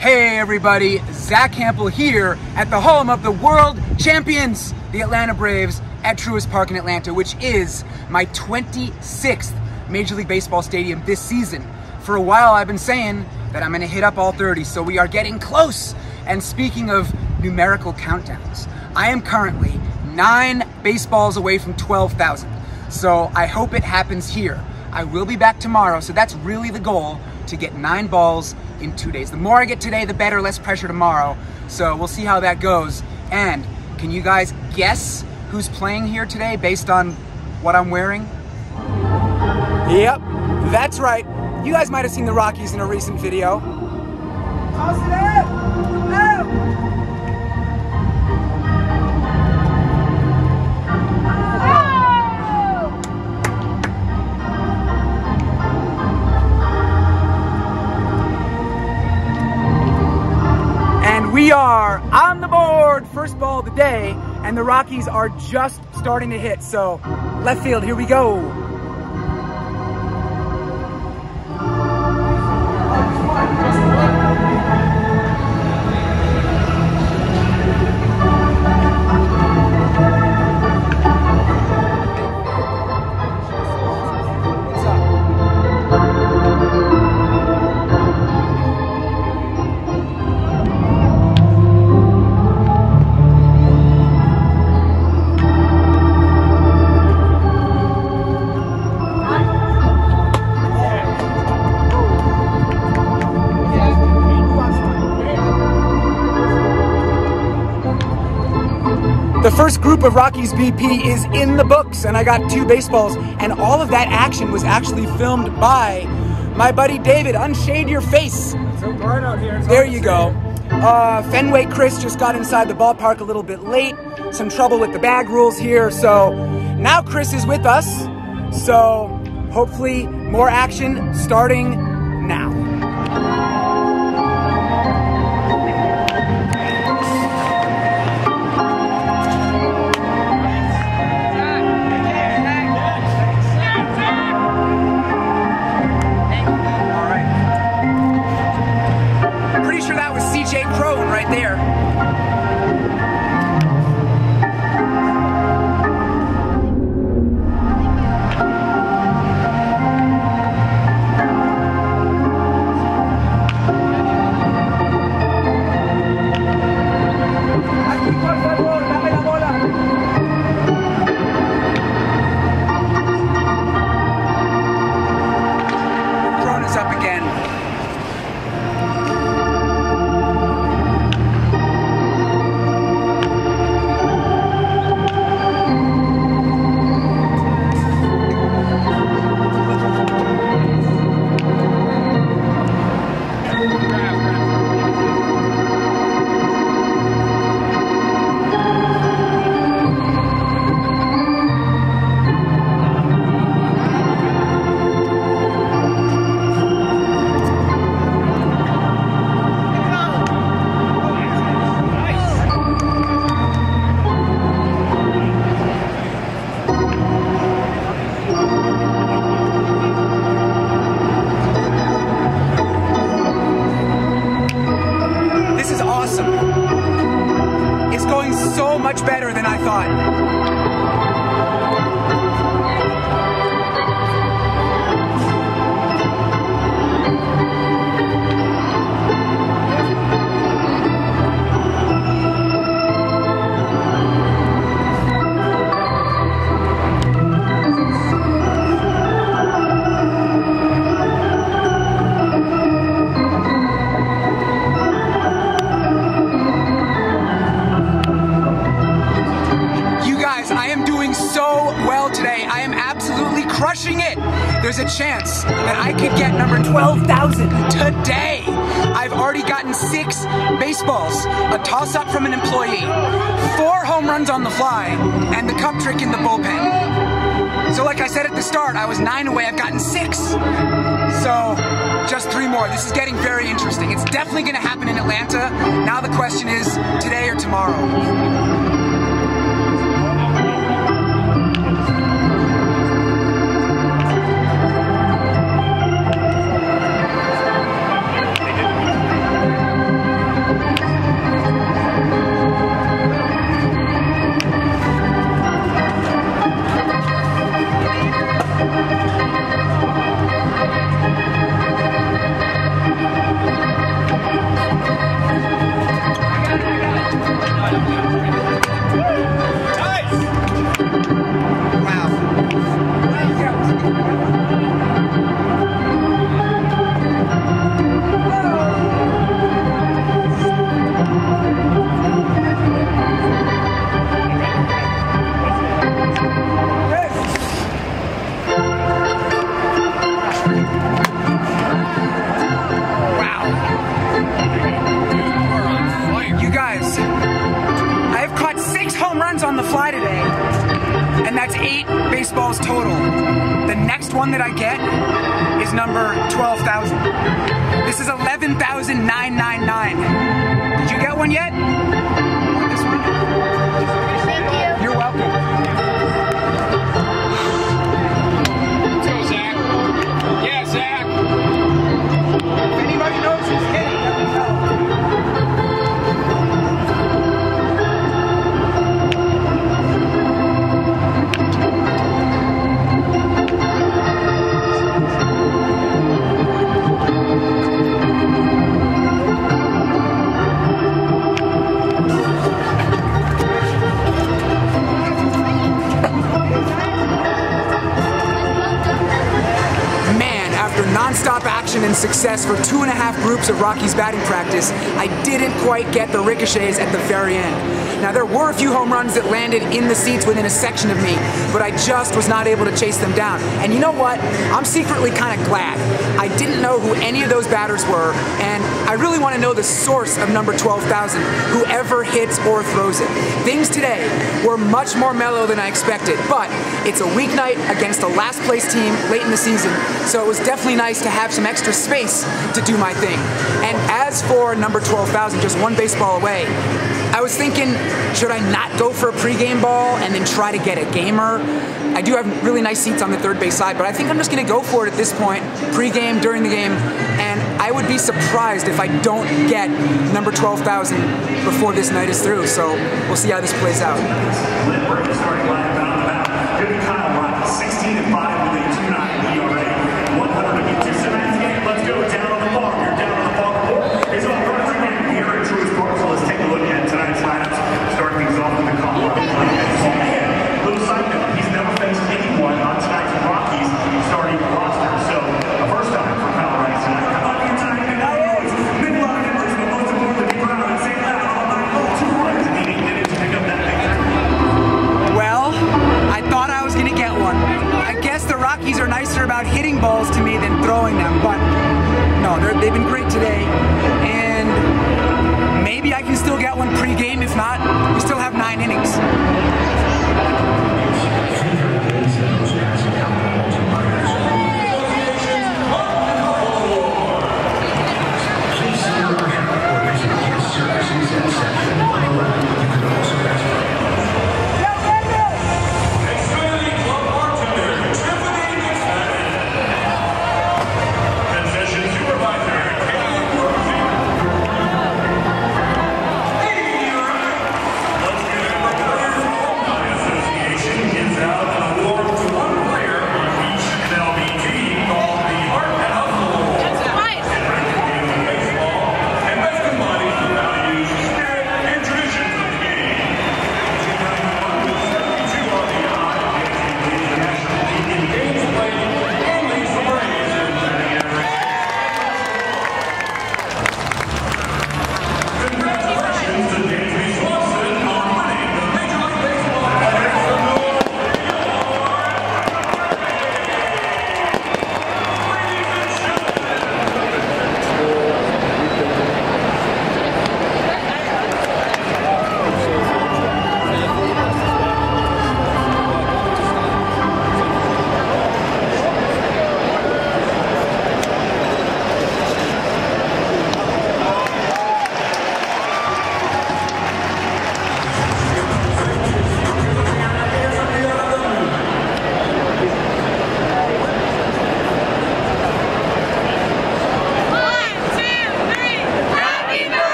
Hey everybody, Zack Hample here at the home of the world champions, the Atlanta Braves at Truist Park in Atlanta, which is my 26th Major League Baseball stadium this season. For a while I've been saying that I'm gonna hit up all 30, so we are getting close. And speaking of numerical countdowns, I am currently nine baseballs away from 12,000. So I hope it happens here. I will be back tomorrow, so that's really the goal to get nine balls in two days. The more I get today, the better, less pressure tomorrow. So we'll see how that goes. And can you guys guess who's playing here today based on what I'm wearing? Yep, that's right. You guys might have seen the Rockies in a recent video. Toss it in! We are on the board, first ball of the day, and the Rockies are just starting to hit. So left field, here we go. First group of Rockies BP is in the books, and I got two baseballs, and all of that action was actually filmed by my buddy David. Unshade your face. so bright out here. There you go. Uh, Fenway Chris just got inside the ballpark a little bit late. Some trouble with the bag rules here, so now Chris is with us. So hopefully more action starting Jay Cron right there. Much better than crushing it. There's a chance that I could get number 12,000 today. I've already gotten six baseballs, a toss up from an employee, four home runs on the fly, and the cup trick in the bullpen. So like I said at the start, I was nine away, I've gotten six. So just three more. This is getting very interesting. It's definitely gonna happen in Atlanta. Now the question is, today or tomorrow? Success for two and a half groups of Rockies batting practice, I didn't quite get the ricochets at the very end. Now, there were a few home runs that landed in the seats within a section of me, but I just was not able to chase them down. And you know what? I'm secretly kind of glad. I didn't know who any of those batters were, and I really want to know the source of number 12,000, whoever hits or throws it. Things today were much more mellow than I expected, but it's a weeknight against a last place team late in the season, so it was definitely nice to have some extra space to do my thing. And as for number 12,000, just one baseball away, I was thinking, should I not go for a pregame ball and then try to get a gamer? I do have really nice seats on the third base side, but I think I'm just going to go for it at this point, pregame, during the game, and I would be surprised if I don't get number 12,000 before this night is through. So we'll see how this plays out.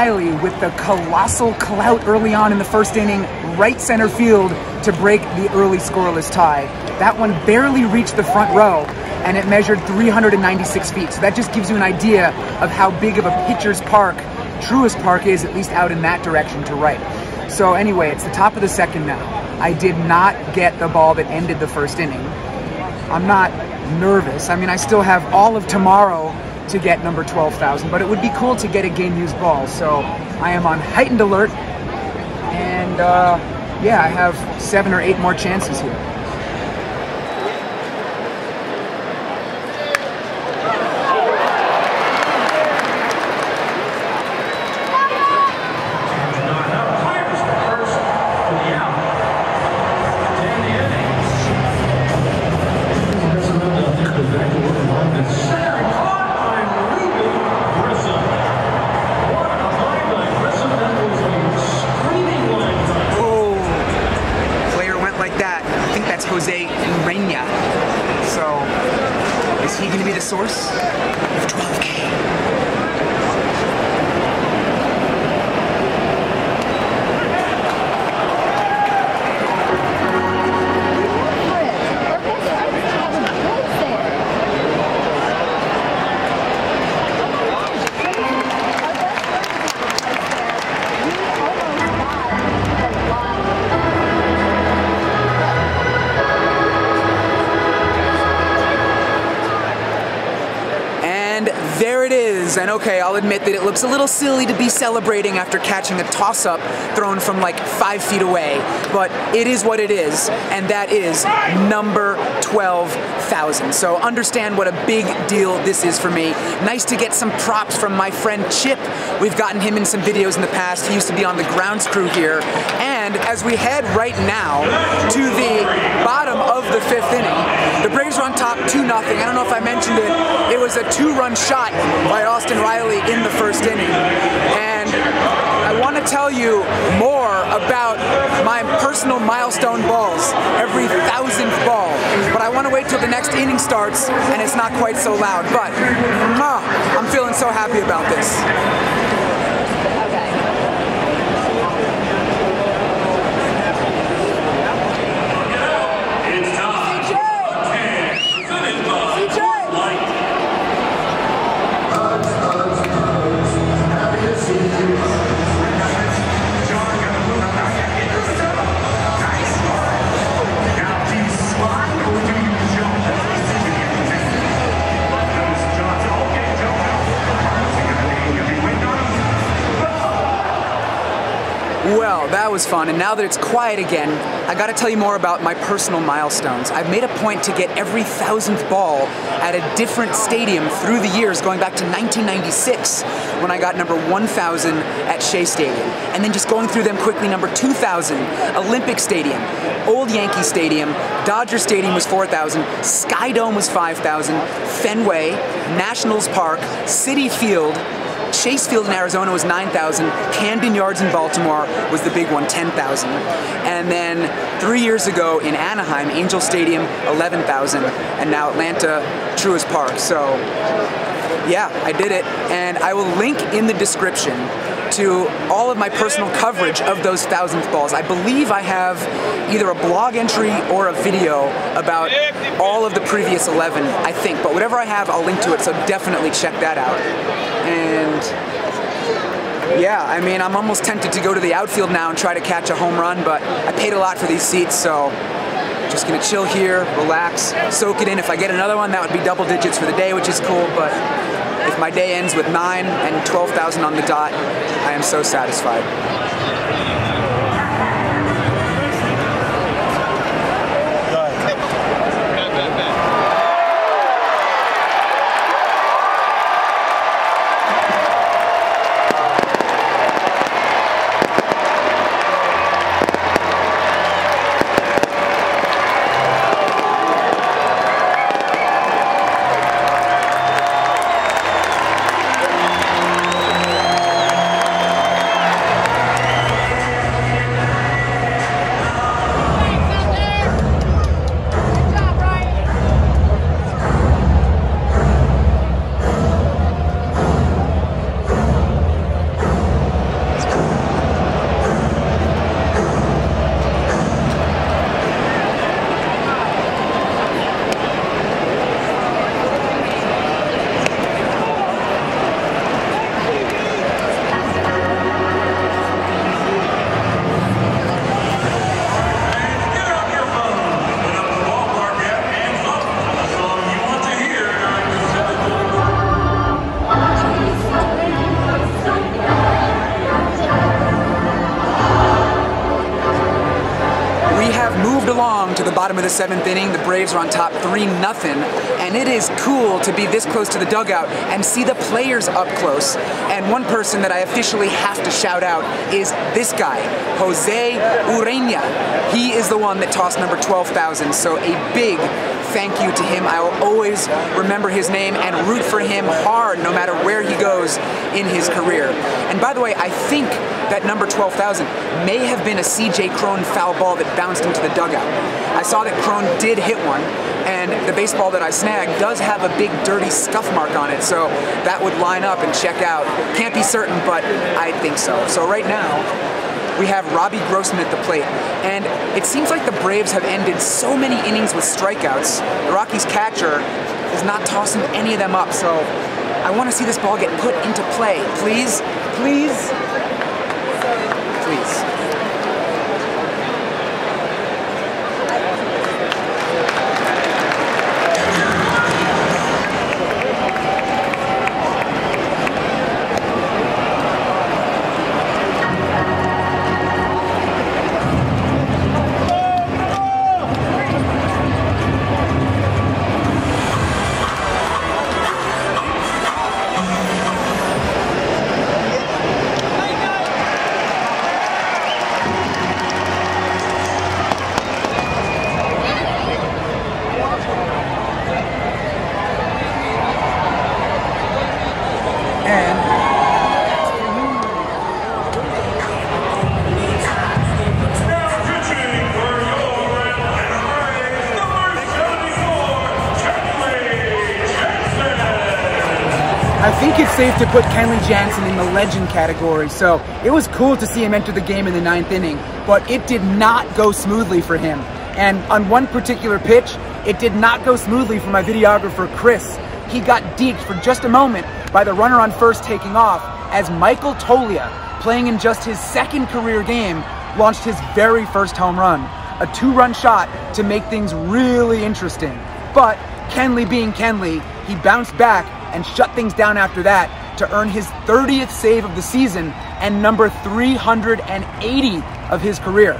Riley with the colossal clout early on in the first inning, right center field to break the early scoreless tie. That one barely reached the front row and it measured 396 feet. So that just gives you an idea of how big of a pitcher's park Truist Park is, at least out in that direction to right. So anyway, it's the top of the second now. I did not get the ball that ended the first inning. I'm not nervous. I mean, I still have all of tomorrow to get number 12,000, but it would be cool to get a game used ball. So I am on heightened alert, and uh, yeah, I have seven or eight more chances here. Is. And okay, I'll admit that it looks a little silly to be celebrating after catching a toss up thrown from like five feet away. But it is what it is. And that is number 12,000. So understand what a big deal this is for me. Nice to get some props from my friend Chip. We've gotten him in some videos in the past. He used to be on the grounds crew here. And as we head right now to the bottom the fifth inning, the Braves are on top 2 0. I don't know if I mentioned it. It was a two run shot by Austin Riley in the first inning. And I want to tell you more about my personal milestone balls, every thousandth ball. But I want to wait till the next inning starts and it's not quite so loud. But mwah, I'm feeling so happy about this. Was fun, and now that it's quiet again, I gotta tell you more about my personal milestones. I've made a point to get every thousandth ball at a different stadium through the years, going back to 1996 when I got number 1000 at Shea Stadium. And then just going through them quickly number 2000, Olympic Stadium, Old Yankee Stadium, Dodger Stadium was 4000, Sky Dome was 5000, Fenway, Nationals Park, Citi Field, Chase Field in Arizona was 9,000. Camden Yards in Baltimore was the big one, 10,000. And then three years ago in Anaheim, Angel Stadium, 11,000. And now Atlanta, Truist Park. So, yeah, I did it. And I will link in the description to all of my personal coverage of those thousandth balls. I believe I have either a blog entry or a video about all of the previous 11, I think. But whatever I have, I'll link to it, so definitely check that out. And yeah, I mean, I'm almost tempted to go to the outfield now and try to catch a home run, but I paid a lot for these seats, so just gonna chill here, relax, soak it in. If I get another one, that would be double digits for the day, which is cool, but if my day ends with 9 and 12,000 on the dot, I am so satisfied. Seventh inning. The Braves are on top 3 nothing, and it is cool to be this close to the dugout and see the players up close. And one person that I officially have to shout out is this guy, Jose Ureña. He is the one that tossed number 12,000, so a big thank you to him. I will always remember his name and root for him hard no matter where he goes in his career. And by the way, I think that number 12,000 may have been a CJ Cron foul ball that bounced into the dugout. I saw that Cron did hit one, and the baseball that I snagged does have a big dirty scuff mark on it, so that would line up and check out. Can't be certain, but I think so. So right now, we have Robbie Grossman at the plate. And it seems like the Braves have ended so many innings with strikeouts. The Rockies catcher is not tossing any of them up, so I want to see this ball get put into play. Please, please, please. Safe to put Kenley Jansen in the legend category. So it was cool to see him enter the game in the ninth inning, but it did not go smoothly for him. And on one particular pitch, it did not go smoothly for my videographer, Chris. He got deked for just a moment by the runner on first taking off as Michael Toglia, playing in just his second career game, launched his very first home run. A two run shot to make things really interesting. But Kenley being Kenley, he bounced back and shut things down after that to earn his 30th save of the season and number 380 of his career.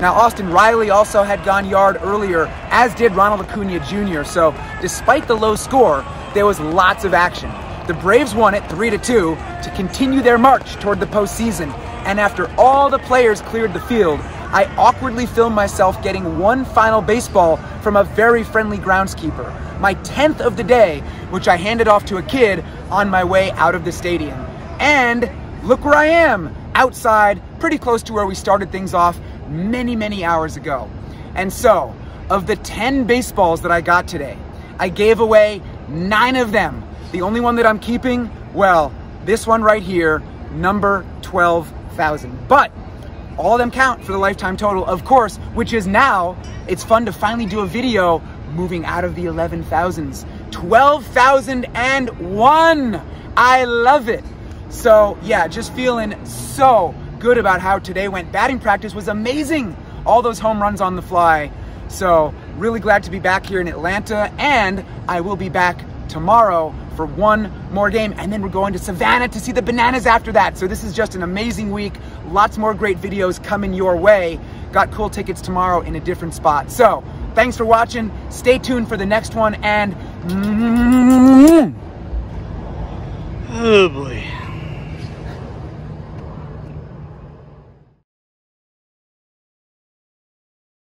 Now, Austin Riley also had gone yard earlier, as did Ronald Acuna Jr. So, despite the low score, there was lots of action. The Braves won it 3 to 2 to continue their march toward the postseason. And after all the players cleared the field, I awkwardly filmed myself getting one final baseball from a very friendly groundskeeper. My 10th of the day, which I handed off to a kid on my way out of the stadium. And look where I am, outside, pretty close to where we started things off many, many hours ago. And so, of the 10 baseballs that I got today, I gave away nine of them. The only one that I'm keeping, well, this one right here, number 12,000. But all of them count for the lifetime total, of course, which is now, it's fun to finally do a video moving out of the 11,000s. 12,001! I love it. So, yeah, just feeling so good about how today went. Batting practice was amazing. All those home runs on the fly. So, really glad to be back here in Atlanta, and I will be back tomorrow for one more game, and then we're going to Savannah to see the bananas after that. So, this is just an amazing week. Lots more great videos coming your way. Got cool tickets tomorrow in a different spot. So, thanks for watching. Stay tuned for the next one, and. Oh boy.